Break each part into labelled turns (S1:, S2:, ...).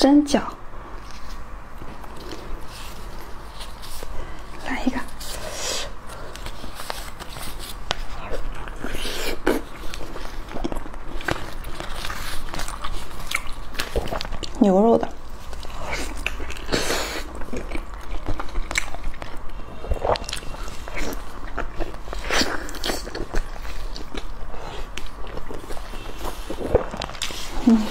S1: 蒸饺，来一个。牛肉的，嗯，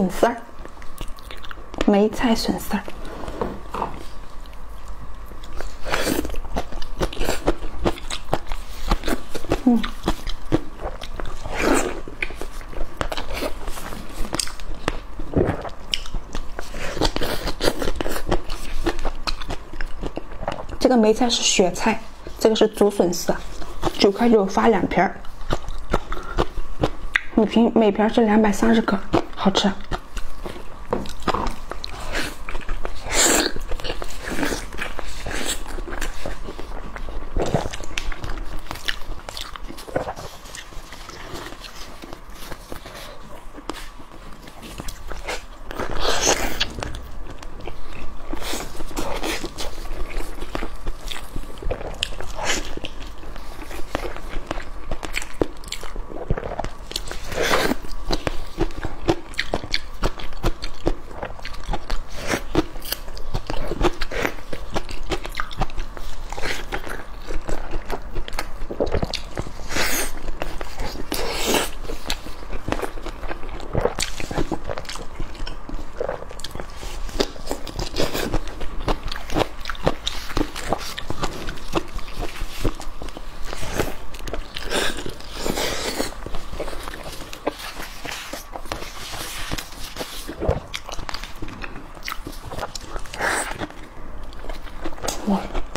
S1: 笋丝儿，梅菜笋丝儿。嗯，这个梅菜是雪菜，这个是竹笋丝，九块九发两瓶儿，每瓶每瓶是两百三十克，好吃。one.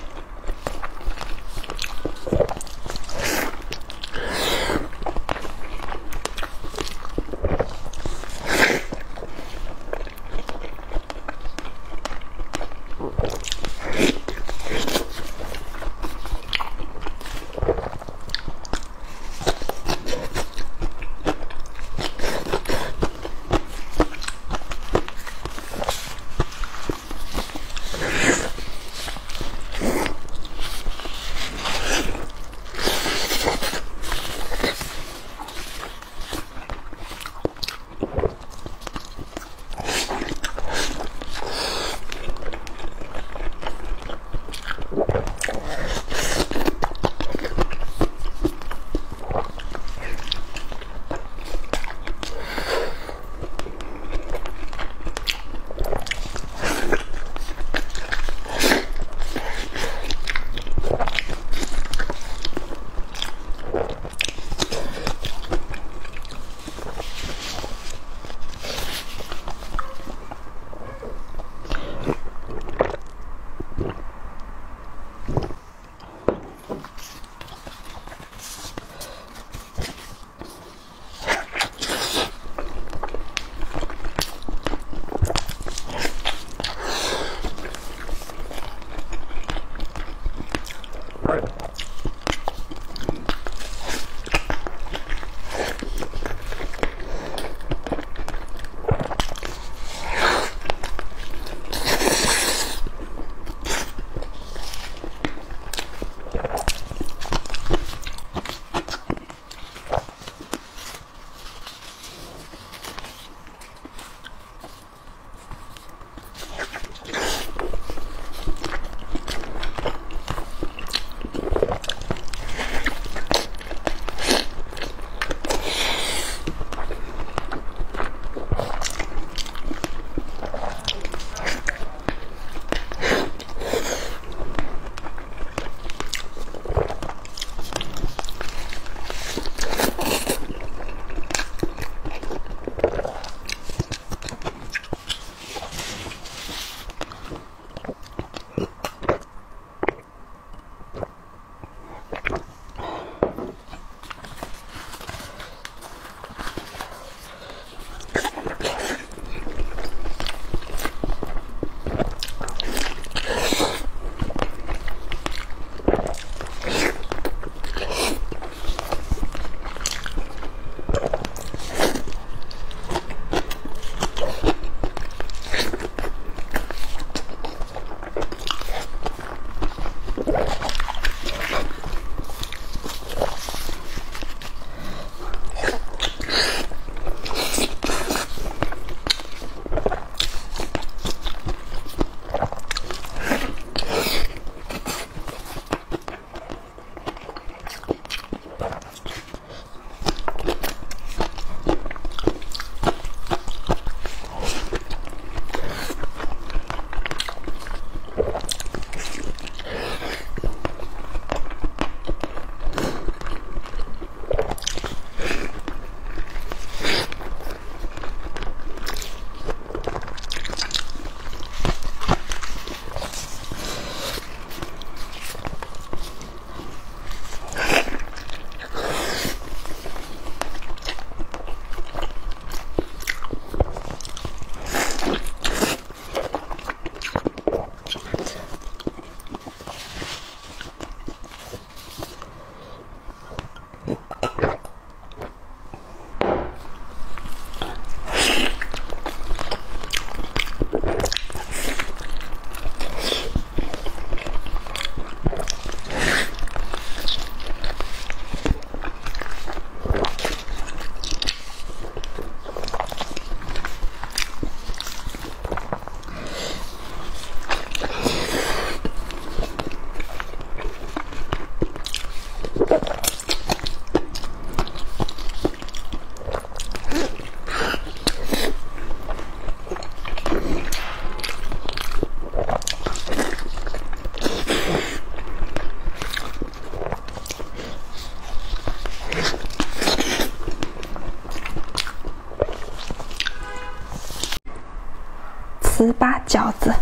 S1: 饺子。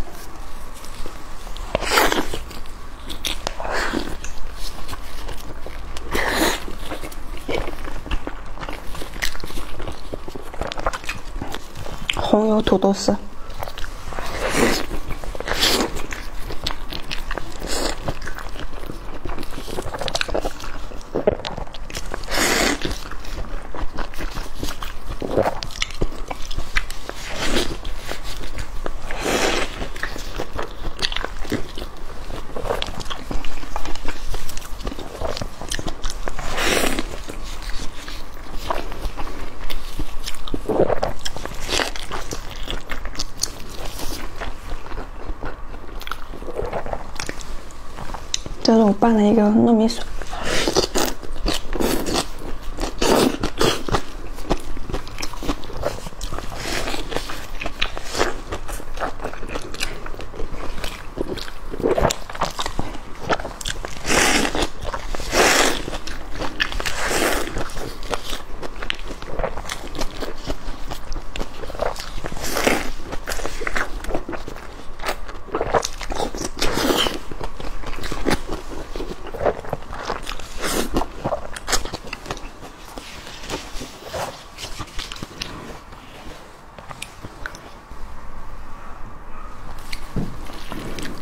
S1: 红油土豆丝。这是我拌了一个糯米笋。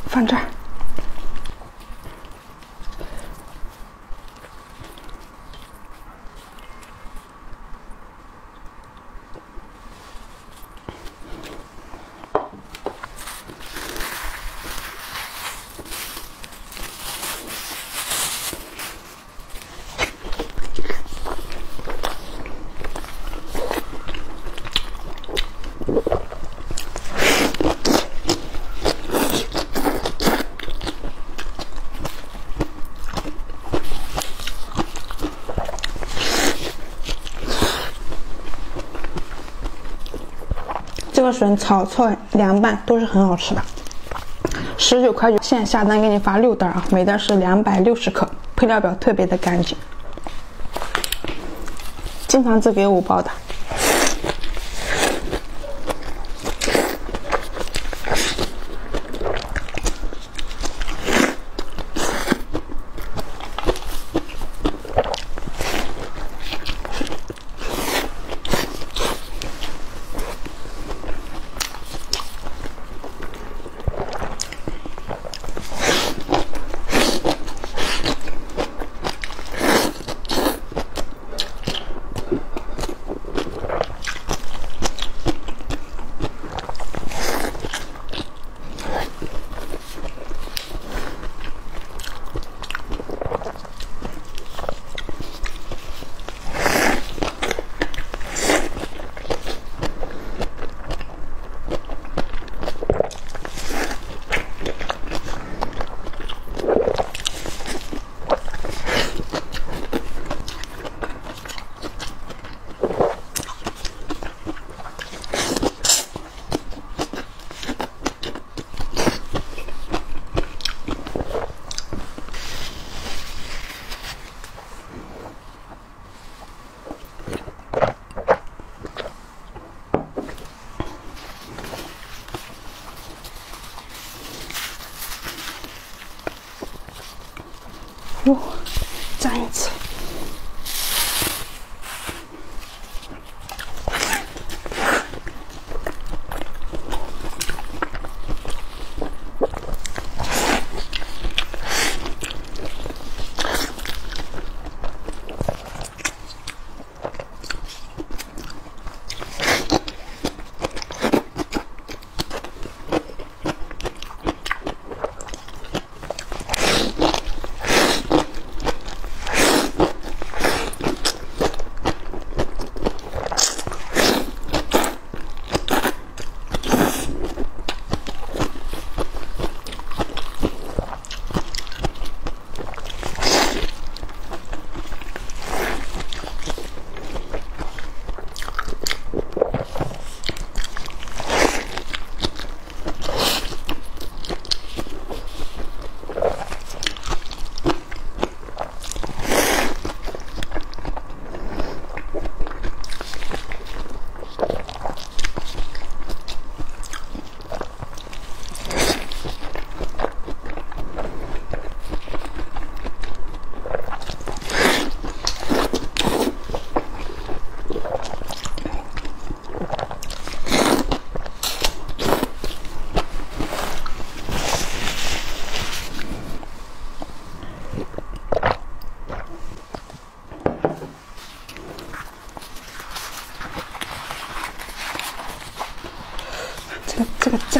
S1: 放这儿。这个笋炒菜凉拌都是很好吃的，十九块九，现在下单给你发六袋啊，每袋是两百六十克，配料表特别的干净，经常只给五包的。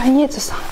S1: 这个粘叶子上。